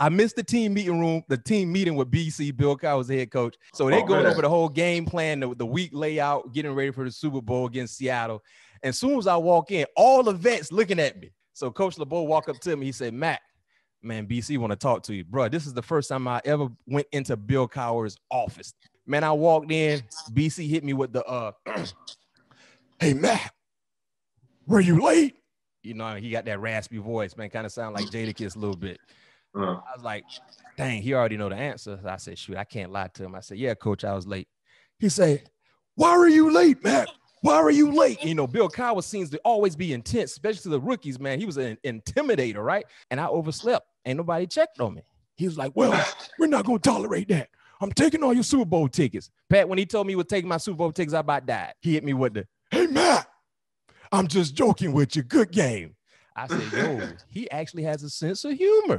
I missed the team meeting room, the team meeting with BC. Bill Cowher was the head coach. So they oh, going man. over the whole game plan, the, the week layout, getting ready for the Super Bowl against Seattle. And soon as I walk in, all the vets looking at me. So Coach LeBeau walk up to me. He said, Matt, man, BC want to talk to you. Bro, this is the first time I ever went into Bill Cowher's office. Man, I walked in, BC hit me with the uh hey Matt, were you late? You know, he got that raspy voice, man, kind of sound like Jadakiss a little bit. Uh-huh. I was like, dang, he already know the answer. I said, shoot, I can't lie to him. I said, yeah, coach, I was late. He said, why are you late, Matt? Why are you late? You know, Bill Cowher seems to always be intense, especially to the rookies, man. He was an intimidator, right? And I overslept. Ain't nobody checked on me. He was like, well, we're not going to tolerate that. I'm taking all your Super Bowl tickets. Pat, when he told me he would take my Super Bowl tickets, I about died. He hit me with the, hey, Matt, I'm just joking with you. Good game. I said, yo, he actually has a sense of humor.